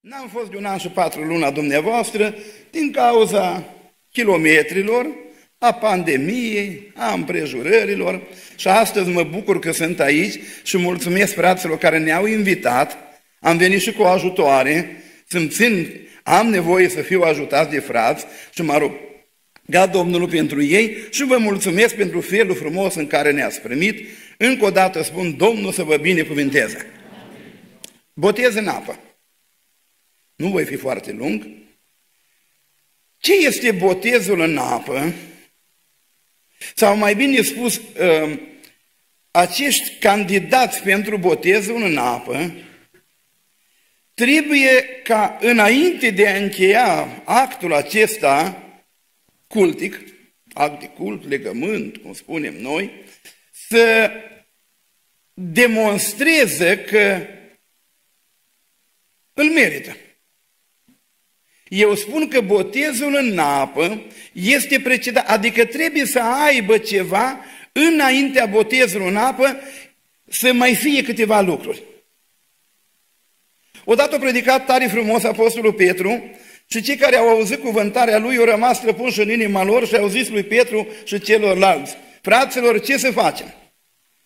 N-am fost de un an și patru luni la dumneavoastră din cauza kilometrilor, a pandemiei, a împrejurărilor și astăzi mă bucur că sunt aici și mulțumesc fraților care ne-au invitat. Am venit și cu ajutoare, să-mi țin, am nevoie să fiu ajutat de frați și mă rog ga Domnul pentru ei și vă mulțumesc pentru felul frumos în care ne-ați primit. Încă o dată spun, Domnul să vă binecuvinteze. Botez în apă. Nu voi fi foarte lung. Ce este botezul în apă? Sau mai bine spus, uh, acești candidați pentru botezul în apă trebuie ca înainte de a încheia actul acesta cultic, act de cult, legământ, cum spunem noi, să demonstreze că îl merită. Eu spun că botezul în apă este precedat, adică trebuie să aibă ceva înaintea botezului în apă să mai fie câteva lucruri. Odată a predicat tare frumos Apostolul Petru și cei care au auzit cuvântarea lui au rămas străpunși în inima lor și au zis lui Petru și celorlalți, fraților, ce să facem?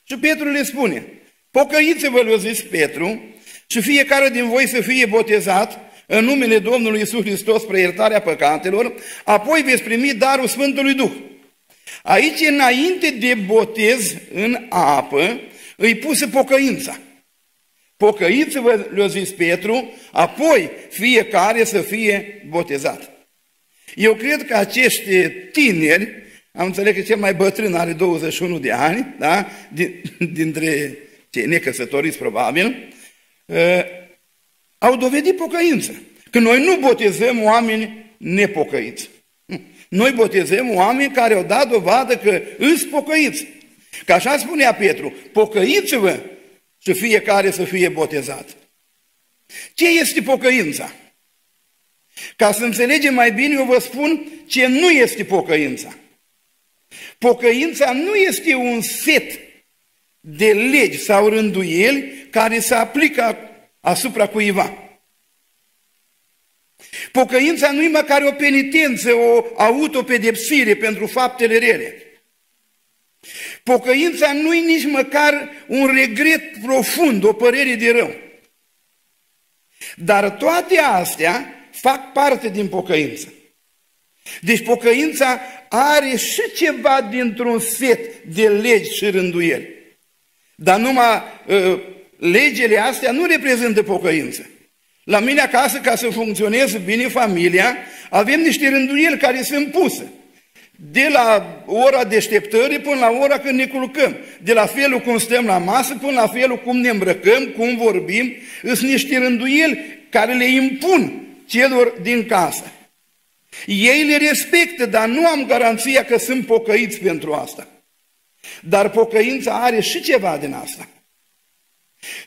Și Petru le spune, pocăiți-vă, le-a zis Petru, și fiecare din voi să fie botezat în numele Domnului Isus Hristos spre iertarea păcatelor, apoi veți primi darul Sfântului Duh. Aici, înainte de botez în apă, îi puse pocăința. Pocăiți-vă, le-a zis Petru, apoi fiecare să fie botezat. Eu cred că acești tineri, am înțeles că cel mai bătrân are 21 de ani, da? dintre cei necăsătoriți probabil, uh, au dovedit pocăință. Că noi nu botezăm oameni nepocăiți. Noi botezăm oameni care au dat dovadă că îți pocăiți. Că așa spunea Petru, pocăiți-vă și fiecare să fie botezat. Ce este pocăința? Ca să înțelegem mai bine, eu vă spun ce nu este pocăința. Pocăința nu este un set de legi sau rânduieli care se aplică asupra cuiva. Pocăința nu e măcar o penitență, o autopedepsire pentru faptele rele. Pocăința nu e nici măcar un regret profund, o părere de rău. Dar toate astea fac parte din pocăință. Deci pocăința are și ceva dintr-un set de legi și rânduieli. Dar numai uh, legile astea nu reprezintă pocăință. La mine acasă, ca să funcționeze bine familia, avem niște rânduieli care sunt puse. De la ora deșteptării până la ora când ne culcăm. De la felul cum stăm la masă până la felul cum ne îmbrăcăm, cum vorbim. Sunt niște rânduieli care le impun celor din casă. Ei le respectă, dar nu am garanția că sunt pocăiți pentru asta. Dar pocăința are și ceva din asta.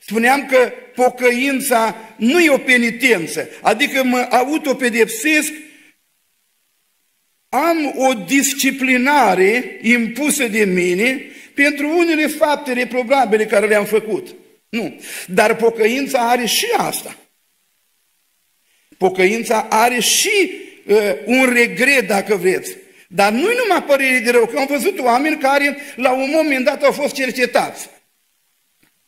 Spuneam că pocăința nu e o penitență, adică mă autopedepsesc, am o disciplinare impusă de mine pentru unele fapte reprobabile care le-am făcut. Nu. Dar pocăința are și asta. Pocăința are și uh, un regret, dacă vreți. Dar nu-i numai părere de rău, că am văzut oameni care la un moment dat au fost cercetați.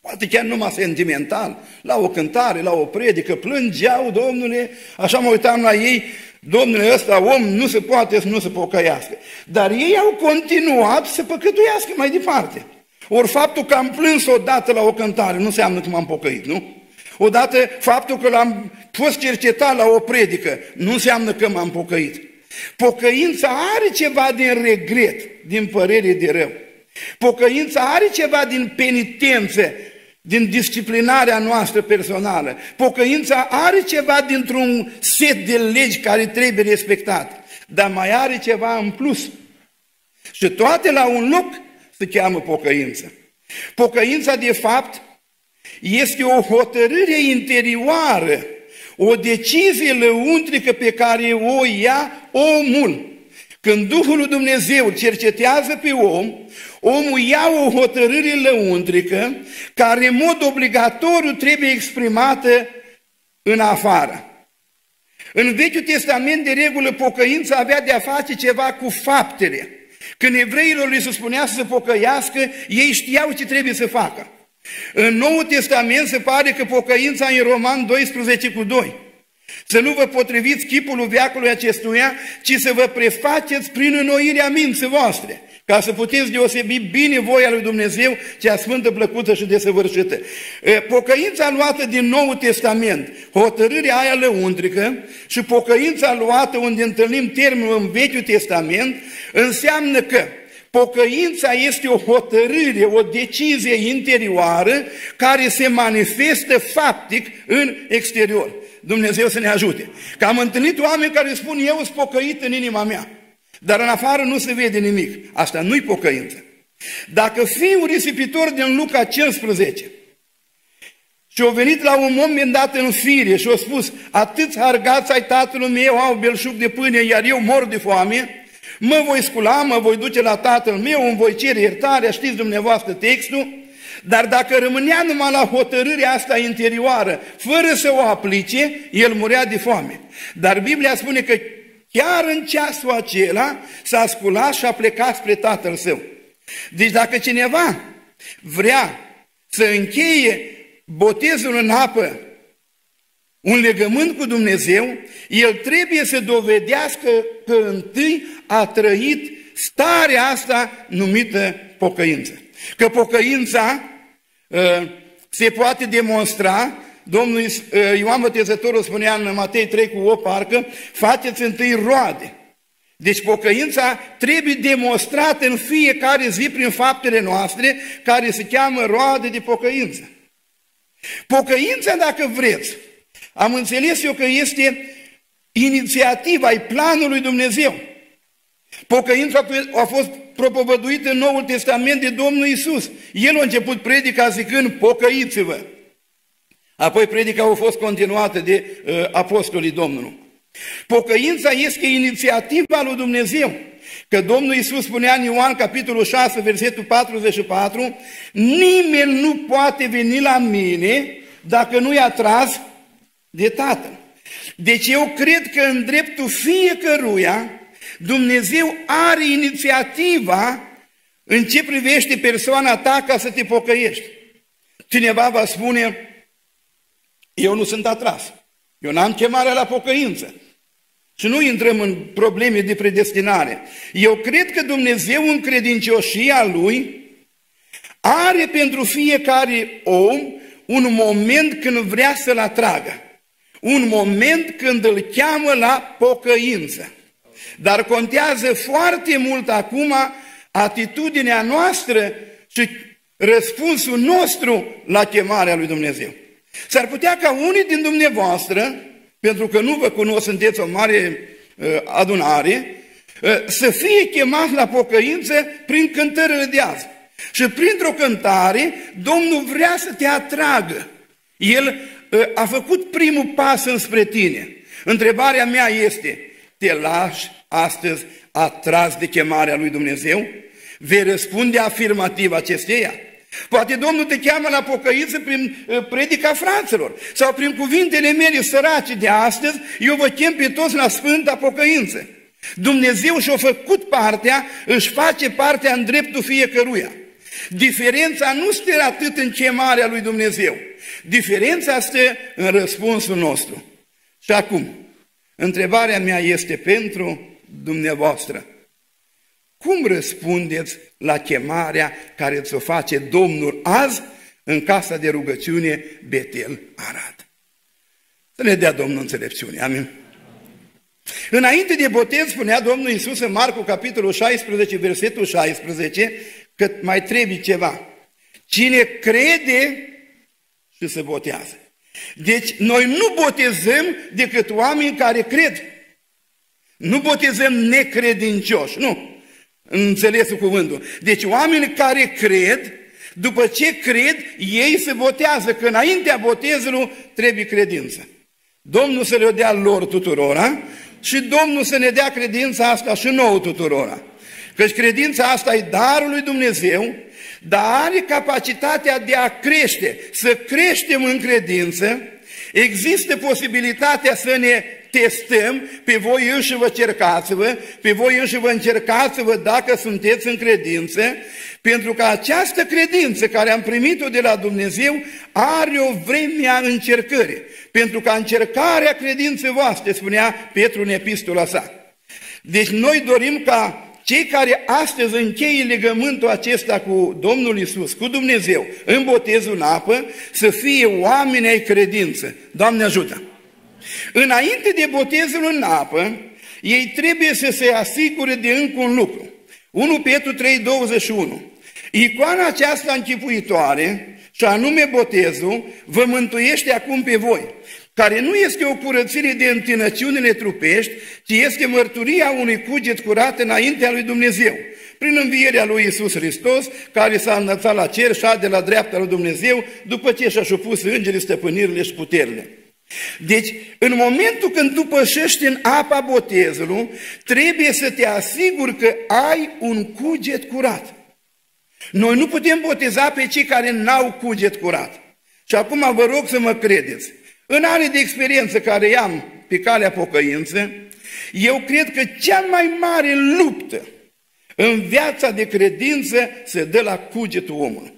Poate chiar numai sentimental, la o cântare, la o predică, plângeau, domnule, așa mă uitam la ei, domnule, ăsta om nu se poate să nu se pocăiască. Dar ei au continuat să păcătuiască mai departe. Ori faptul că am plâns odată la o cântare nu înseamnă că m-am pocăit, nu? Odată faptul că l-am fost cercetat la o predică nu înseamnă că m-am pocăit. Pocăința are ceva din regret, din părere de rău. Pocăința are ceva din penitență, din disciplinarea noastră personală. Pocăința are ceva dintr-un set de legi care trebuie respectat, dar mai are ceva în plus. Și toate la un loc se cheamă pocăință. Pocăința, de fapt, este o hotărâre interioară, o decizie lăuntrică pe care o ia omul. Când Duhul lui Dumnezeu cercetează pe om, omul ia o hotărâre lăuntrică care în mod obligatoriu trebuie exprimată în afară. În Vechiul Testament, de regulă, pocăința avea de a face ceva cu faptele. Când evreilor li se spunea să se pocăiască, ei știau ce trebuie să facă. În Noul Testament se pare că pocăința în Roman 12 cu 2. Să nu vă potriviți chipul veacului acestuia, ci să vă prefaceți prin înnoirea minții voastre ca să puteți deosebi bine voia lui Dumnezeu, cea sfântă, plăcută și desăvârșită. Pocăința luată din Noul Testament, hotărârea aia lăuntrică și pocăința luată unde întâlnim termenul în Vechiul Testament, înseamnă că Pocăința este o hotărâre, o decizie interioară care se manifestă faptic în exterior. Dumnezeu să ne ajute. Că am întâlnit oameni care spun, eu sunt pocăit în inima mea. Dar în afară nu se vede nimic. Asta nu-i pocăință. Dacă fiul risipitor din Luca 15 și au venit la un moment dat în fire și au spus, atâți hargați ai tatălui meu au belșug de pâine, iar eu mor de foame, mă voi scula, mă voi duce la tatăl meu, îmi voi cere iertarea, știți dumneavoastră textul, dar dacă rămânea numai la hotărârea asta interioară, fără să o aplice, el murea de foame. Dar Biblia spune că chiar în ceasul acela s-a sculat și a plecat spre tatăl său. Deci dacă cineva vrea să încheie botezul în apă, un legământ cu Dumnezeu, el trebuie să dovedească că întâi a trăit starea asta numită pocăință. Că pocăința uh, se poate demonstra Domnul uh, Ioan Botezătorul spunea în Matei 3 cu 8 parcă, faceți întâi roade. Deci pocăința trebuie demonstrată în fiecare zi prin faptele noastre, care se cheamă roade de pocăință. Pocăința, dacă vreți, am înțeles eu că este inițiativa, e planul lui Dumnezeu. Pocăința a fost propovăduită în Noul Testament de Domnul Isus. El a început predica zicând, pocăiți-vă. Apoi predica a fost continuată de uh, apostolii Domnului. Pocăința este inițiativa lui Dumnezeu. Că Domnul Iisus spunea în Ioan, capitolul 6, versetul 44, nimeni nu poate veni la mine dacă nu i-a atras de Tatăl. Deci eu cred că în dreptul fiecăruia Dumnezeu are inițiativa în ce privește persoana ta ca să te pocăiești. Cineva va spune, eu nu sunt atras. Eu n-am chemarea la pocăință. Și nu intrăm în probleme de predestinare. Eu cred că Dumnezeu în credincioșia Lui are pentru fiecare om un moment când vrea să-l atragă. Un moment când îl cheamă la pocăință. Dar contează foarte mult acum atitudinea noastră și răspunsul nostru la chemarea lui Dumnezeu. S-ar putea ca unii din dumneavoastră, pentru că nu vă cunosc, sunteți o mare uh, adunare, uh, să fie chemați la pocăință prin cântările de azi. Și printr-o cântare, Domnul vrea să te atragă. El uh, a făcut primul pas înspre tine. Întrebarea mea este, te lași astăzi atras de chemarea lui Dumnezeu? Vei răspunde afirmativ acesteia? Poate Domnul te cheamă la pocăință prin uh, predica fraților sau prin cuvintele mele sărace de astăzi, eu vă chem pe toți la sfânta pocăință. Dumnezeu și-a făcut partea, își face partea în dreptul fiecăruia. Diferența nu stă atât în chemarea lui Dumnezeu, diferența stă în răspunsul nostru. Și acum, întrebarea mea este pentru dumneavoastră. Cum răspundeți la chemarea care ți-o face Domnul azi în casa de rugăciune Betel Arad? Să ne dea Domnul înțelepciune. Amin. Înainte de botez spunea Domnul Iisus în Marcu capitolul 16, versetul 16, că mai trebuie ceva. Cine crede și se botează. Deci noi nu botezăm decât oameni care cred. Nu botezăm necredincioși, nu în înțelesul cuvântul. Deci oameni care cred, după ce cred, ei se botează, că înaintea botezului trebuie credință. Domnul să le dea lor tuturora și Domnul să ne dea credința asta și nouă tuturora. Căci credința asta e darul lui Dumnezeu, dar are capacitatea de a crește, să creștem în credință, există posibilitatea să ne testăm, pe voi înși vă cercați-vă, pe voi înși vă încercați-vă dacă sunteți în credință, pentru că această credință care am primit-o de la Dumnezeu are o vreme a încercării. Pentru că încercarea credinței voastre, spunea Petru în epistola sa. Deci noi dorim ca cei care astăzi încheie legământul acesta cu Domnul Isus, cu Dumnezeu, în botezul în apă, să fie oameni ai credință. Doamne ajută! Înainte de botezul în apă, ei trebuie să se asigure de încă un lucru. 1 Petru 3, 21. Icoana aceasta închipuitoare, și anume botezul, vă mântuiește acum pe voi, care nu este o curățire de întinăciunile trupești, ci este mărturia unui cuget curat înaintea lui Dumnezeu, prin învierea lui Isus Hristos, care s-a înălțat la cer și de la dreapta lui Dumnezeu, după ce și-a șupus îngerii stăpânirile și puterile. Deci, în momentul când tu pășești în apa botezului, trebuie să te asiguri că ai un cuget curat. Noi nu putem boteza pe cei care n-au cuget curat. Și acum vă rog să mă credeți. În anii de experiență care am pe calea pocăință, eu cred că cea mai mare luptă în viața de credință se dă la cugetul omului.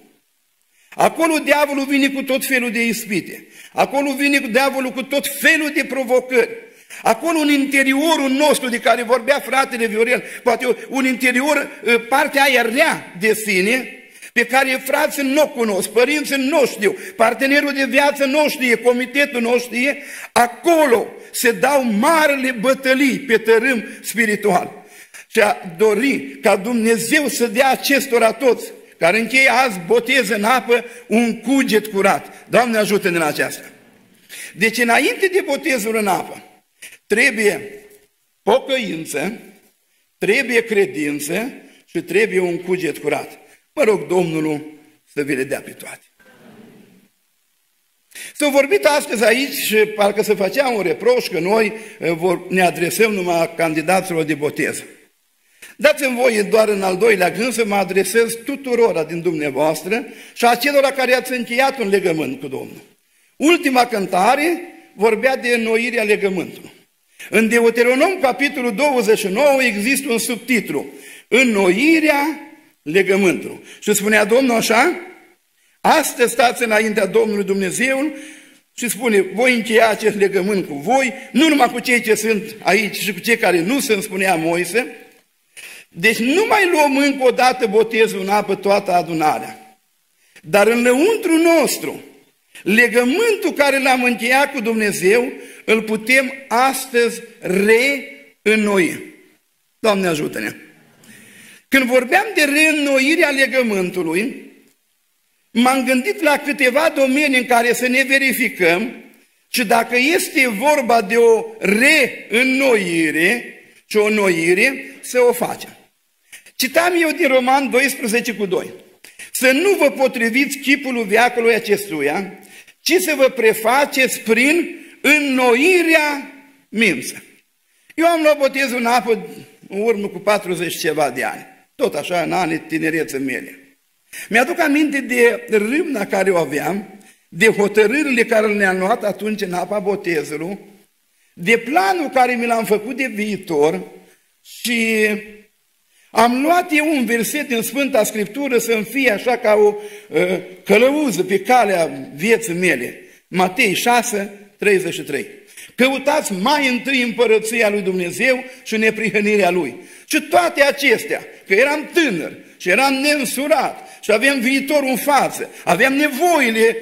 Acolo diavolul vine cu tot felul de ispite. Acolo vine cu diavolul cu tot felul de provocări. Acolo în interiorul nostru de care vorbea fratele Viorel, poate un interior, ă, partea aia rea de sine, pe care frații nu o cunosc, părinții nu o știu, partenerul de viață nu o știe, comitetul nu o știe, acolo se dau marile bătălii pe tărâm spiritual. Și a dori ca Dumnezeu să dea acestora toți, care încheie azi botez în apă, un cuget curat. Doamne ajută-ne în aceasta. Deci înainte de botezul în apă, trebuie pocăință, trebuie credință și trebuie un cuget curat. Mă rog Domnul să vi le dea pe toate. S-a vorbit astăzi aici și parcă se făcea un reproș că noi eh, ne adresăm numai candidaților de botez. Dați-mi voie doar în al doilea gând să mă adresez tuturora din dumneavoastră și acelora care ați încheiat un legământ cu Domnul. Ultima cântare vorbea de înnoirea legământului. În Deuteronom, capitolul 29, există un subtitlu. Înnoirea legământului. Și spunea Domnul așa, astăzi stați înaintea Domnului Dumnezeul și spune, voi încheia acest legământ cu voi, nu numai cu cei ce sunt aici și cu cei care nu sunt, spunea Moise. Deci nu mai luăm încă o dată botezul în apă toată adunarea. Dar în lăuntru nostru, legământul care l-am încheiat cu Dumnezeu, îl putem astăzi reînnoi. Doamne ajută-ne! Când vorbeam de reînnoirea legământului, m-am gândit la câteva domenii în care să ne verificăm și dacă este vorba de o reînnoire și o înnoire, să o facem. Citam eu din Roman 12 cu 2. Să nu vă potriviți chipul veacului acestuia, ci să vă prefaceți prin înnoirea mință. Eu am luat botezul în apă în urmă cu 40 ceva de ani. Tot așa, în anii tinerețe mele. Mi-aduc aminte de râmna care o aveam, de hotărârile care le-am luat atunci în apa botezului, de planul care mi l-am făcut de viitor și am luat eu un verset în Sfânta Scriptură să-mi fie așa ca o uh, călăuză pe calea vieții mele. Matei 6, 33. Căutați mai întâi împărăția lui Dumnezeu și neprihănirea lui. Și toate acestea, că eram tânăr și eram neînsurat și aveam viitorul în față, aveam nevoile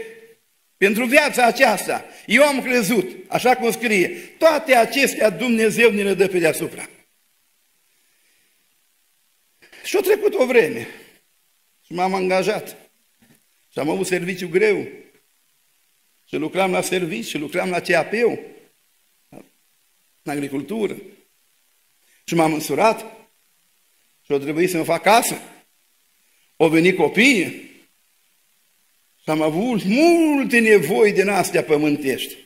pentru viața aceasta. Eu am crezut, așa cum scrie, toate acestea Dumnezeu ne le dă pe deasupra. Și a trecut o vreme și m-am angajat și am avut serviciu greu și lucram la serviciu și lucram la CAP-ul, în agricultură. Și m-am însurat și o trebuit să mă fac casă. O venit copiii și am avut multe nevoi din astea pământești.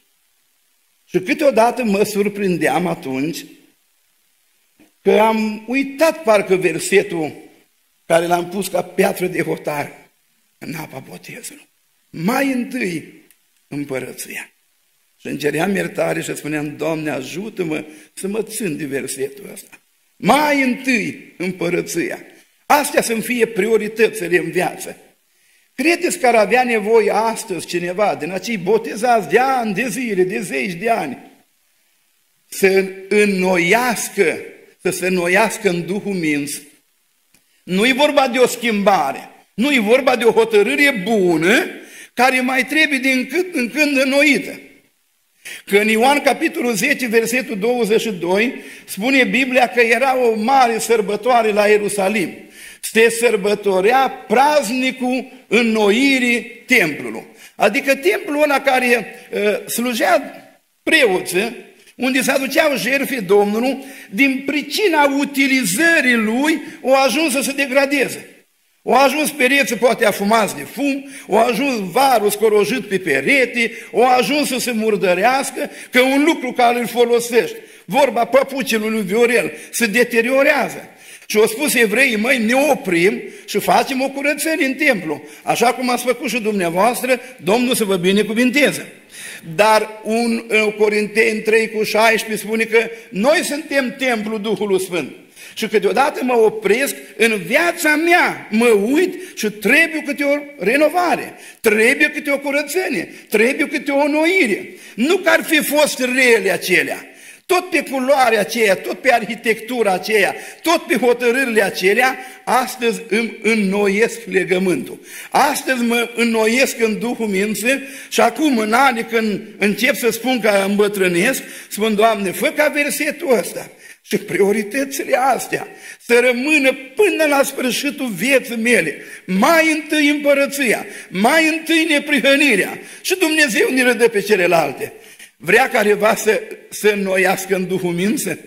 Și câteodată mă surprindeam atunci că am uitat parcă versetul care l-am pus ca piatră de hotar în apa botezului. Mai întâi împărăția Și înceream iertare și spuneam, Doamne, ajută-mă să mă țin de versetul ăsta. Mai întâi împărăția. Astea să fie prioritățile în viață. Credeți că ar avea nevoie astăzi cineva din acei botezați de ani, de zile, de zeci de ani, să înnoiască, să se înnoiască în Duhul Minț. Nu e vorba de o schimbare, nu e vorba de o hotărâre bună care mai trebuie din când în când înnoită. Că în Ioan capitolul 10, versetul 22, spune Biblia că era o mare sărbătoare la Ierusalim. Se sărbătorea praznicul înnoirii templului. Adică templul ăla care uh, slujea preoță, unde se aduceau jertfe Domnului, din pricina utilizării lui, o ajuns să se degradeze. O ajuns pereții poate afumați de fum, o ajuns varul scorojit pe perete, o ajuns să se murdărească, că un lucru care îl folosești, vorba păpucelului lui Viorel, se deteriorează. Și au spus evreii, măi, ne oprim și facem o curățenie în templu. Așa cum ați făcut și dumneavoastră, Domnul să vă binecuvinteze. Dar un, în Corinteni 3 cu 16 spune că noi suntem templul Duhului Sfânt. Și câteodată mă opresc în viața mea, mă uit și trebuie câte o renovare, trebuie câte o curățenie, trebuie câte o noire. Nu că ar fi fost rele acelea, tot pe culoarea aceea, tot pe arhitectura aceea, tot pe hotărârile acelea, astăzi îmi înnoiesc legământul. Astăzi mă înnoiesc în Duhul Mință și acum în ani când încep să spun că îmbătrânesc, spun, Doamne, fă ca versetul ăsta. Și prioritățile astea să rămână până la sfârșitul vieții mele. Mai întâi împărăția, mai întâi neprihănirea și Dumnezeu ne rădă pe celelalte. Vrea careva să, să înnoiască în Duhul mință?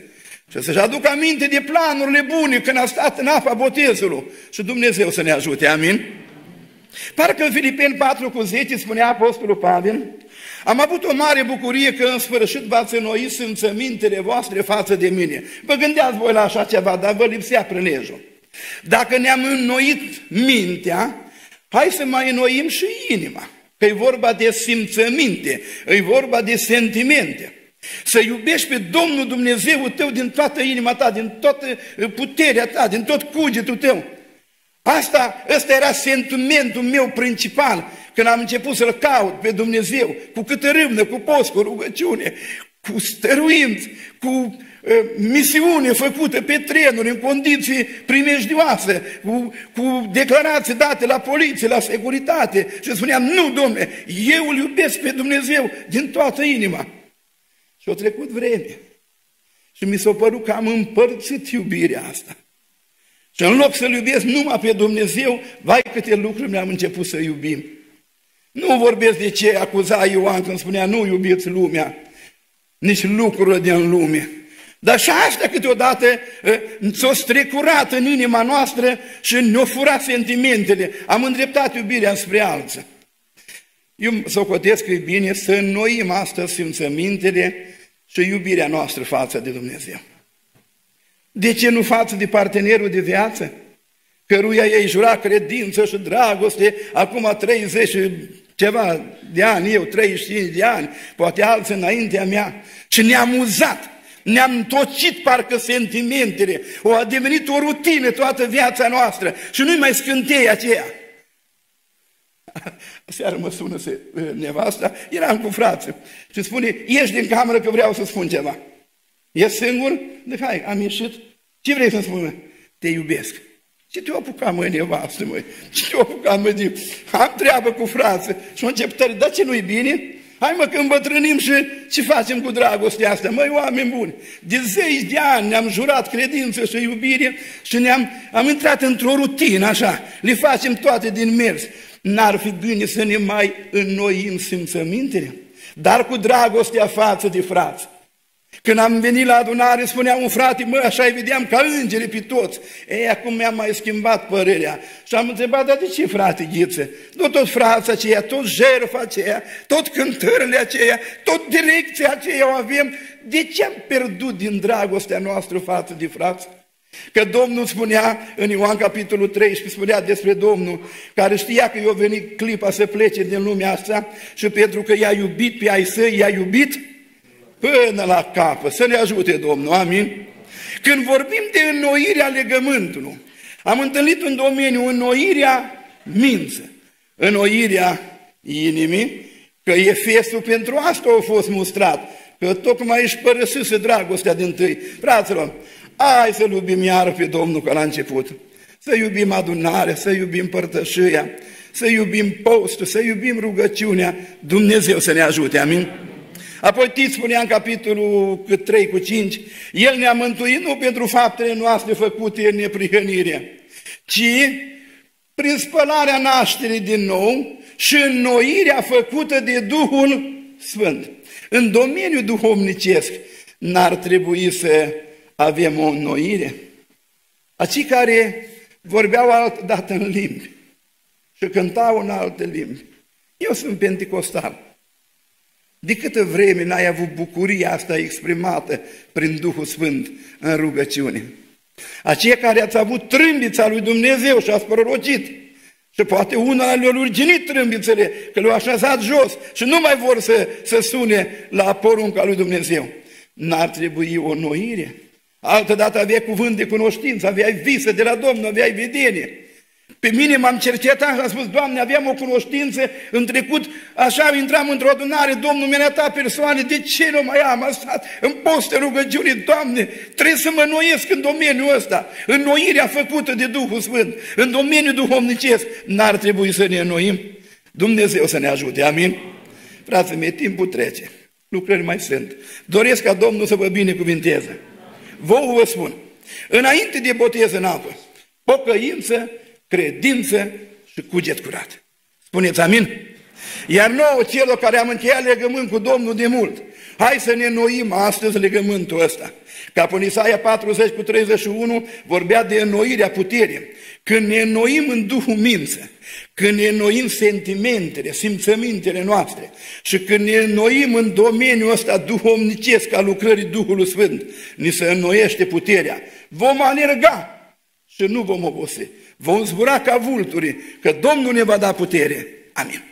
Și să-și aducă aminte de planurile bune când a stat în apa botezului. Și Dumnezeu să ne ajute, amin? Parcă în Filipeni 4 cu 10 spunea Apostolul Pavel, am avut o mare bucurie că în sfârșit v-ați înnoit simțămintele voastre față de mine. Vă gândeați voi la așa ceva, dar vă lipsea prânejul. Dacă ne-am înnoit mintea, hai să mai înnoim și inima. Că e vorba de simțăminte, e vorba de sentimente. Să iubești pe Domnul Dumnezeu tău din toată inima ta, din toată puterea ta, din tot cugetul tău. Asta, ăsta era sentimentul meu principal când am început să-L caut pe Dumnezeu, cu câtă râvnă, cu post, cu rugăciune, cu stăruinți, cu misiune făcută pe trenuri, în condiții primejdioase, cu, cu declarații date la poliție, la securitate și spuneam, nu, domne, eu îl iubesc pe Dumnezeu din toată inima. Și a trecut vreme. Și mi s-a părut că am împărțit iubirea asta. Și în loc să-L iubesc numai pe Dumnezeu, vai câte lucruri mi-am început să iubim. Nu vorbesc de ce acuza Ioan când spunea nu iubiți lumea, nici lucrurile din lume. Dar și asta câteodată s-a strecurat în inima noastră și ne-a furat sentimentele. Am îndreptat iubirea spre alții. Eu socotesc că e bine să înnoim astăzi simțămintele și iubirea noastră față de Dumnezeu. De ce nu față de partenerul de viață? Căruia ei jura credință și dragoste acum 30 și ceva de ani, eu 35 de ani, poate alții înaintea mea, și ne-am uzat ne-am tocit parcă sentimentele, o a devenit o rutină toată viața noastră și nu-i mai scânteie aceea. Seară mă sună se, nevasta, eram cu frații și spune, ieși din cameră că vreau să spun ceva. E singur? De hai, am ieșit. Ce vrei să spun? Te iubesc. Ce te-o apucat, mă, nevastă, măi? Ce te-o apucat, mă, de... Am treabă cu frață. Și o încep tări, dar ce nu-i bine? Hai mă că îmbătrânim și ce facem cu dragostea asta? Măi, oameni buni, de zeci de ani ne-am jurat credință și iubire și ne-am am intrat într-o rutină așa, le facem toate din mers. N-ar fi bine să ne mai înnoim simțămintele, dar cu dragostea față de frați. Când am venit la adunare, spunea un frate, mă, așa îi vedeam ca îngeri pe toți. Ei, acum mi-am mai schimbat părerea. Și am întrebat, dar de ce, frate Ghiță? Nu tot frața aceea, tot jertfa aceea, tot cântările aceea, tot direcția aceea o avem. De ce am pierdut din dragostea noastră față de frați? Că Domnul spunea în Ioan capitolul 13, spunea despre Domnul, care știa că i-a venit clipa să plece din lumea asta și pentru că i-a iubit pe ai săi, i-a iubit până la capă. Să ne ajute Domnul, amin? Când vorbim de înnoirea legământului, am întâlnit în domeniu înnoirea mință, înnoirea inimii, că Efesul pentru asta a fost mustrat, că tocmai își părăsise dragostea din tâi. Fraților, hai să iubim iară pe Domnul ca la început. Să iubim adunarea, să iubim părtășia, să iubim postul, să iubim rugăciunea. Dumnezeu să ne ajute, amin? Apoi Tit spunea în capitolul 3 cu 5, El ne-a mântuit nu pentru faptele noastre făcute în neprihănire, ci prin spălarea nașterii din nou și înnoirea făcută de Duhul Sfânt. În domeniul duhovnicesc n-ar trebui să avem o înnoire. Acei care vorbeau altă dată în limbi și cântau în alte limbi. Eu sunt pentecostal. De câtă vreme n-ai avut bucuria asta exprimată prin Duhul Sfânt în rugăciune? Aceia care ați avut trâmbița lui Dumnezeu și ați prorocit, și poate una le-a urginit trâmbițele, că le-au așezat jos și nu mai vor să, să sune la porunca lui Dumnezeu. N-ar trebui o noire? Altădată aveai cuvânt de cunoștință, aveai visă de la Domnul, aveai vedenie. Pe mine m-am cercetat și am spus, Doamne, aveam o cunoștință în trecut, așa intram într-o adunare, Domnul mi-a dat persoane, de ce nu mai am? Am stat în poste rugăciune, Doamne, trebuie să mă noiesc în domeniul ăsta, în noirea făcută de Duhul Sfânt, în domeniul duhovnicesc, n-ar trebui să ne înnoim? Dumnezeu să ne ajute, amin? Frații mei, timpul trece, lucrări mai sunt. Doresc ca Domnul să vă binecuvinteze. Vă vă spun, înainte de botez în apă, pocăință credință și cuget curat. Spuneți amin? Iar nouă, celor care am încheiat legământ cu Domnul de mult, hai să ne noim astăzi legământul ăsta. Ca în Isaia 40 cu 31 vorbea de înnoirea puterii. Când ne înnoim în Duhul mință, când ne înnoim sentimentele, simțămintele noastre și când ne înnoim în domeniul ăsta duhovnicesc al lucrării Duhului Sfânt, ni se înnoiește puterea. Vom alerga și nu vom obosi. Vom zbura ca vulturi, că Domnul ne va da putere. Amin.